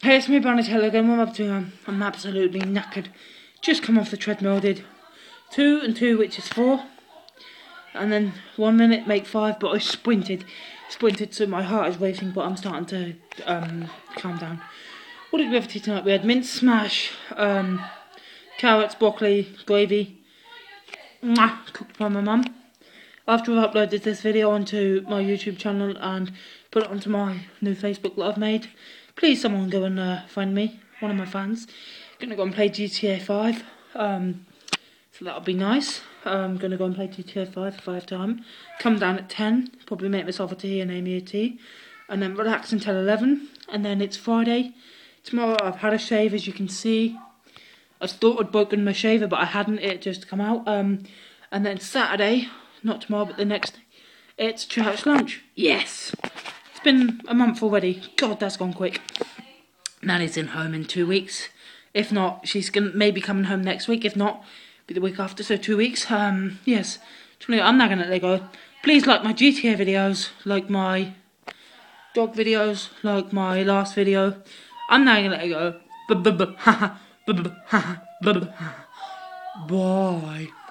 Hey, it's me, Banatello again. I'm up to? Um, I'm absolutely knackered. Just come off the treadmill, did two and two, which is four. And then one minute make five, but I sprinted. Sprinted, so my heart is racing, but I'm starting to um, calm down. What did we have to tonight? We had mince smash, um, carrots, broccoli, gravy, mwah, cooked by my mum. After I've uploaded this video onto my YouTube channel and put it onto my new Facebook that I've made, please someone go and uh, find me, one of my fans. Gonna go and play GTA 5. Um, so that'll be nice. I'm gonna go and play GTA 5 if I have time. Come down at 10, probably make myself a tea and Amy a tea. And then relax until 11. And then it's Friday. Tomorrow I've had a shave as you can see. I thought I'd broken my shaver but I hadn't, it just come out. Um, and then Saturday, not tomorrow but the next day, it's church lunch. Yes! It's been a month already. God, that's gone quick. Nanny's in home in two weeks. If not, she's gonna maybe coming home next week. If not, be the week after. So two weeks. Um, yes. I'm not gonna let go. Please like my GTA videos, like my dog videos, like my last video. I'm not gonna let it go. Bye.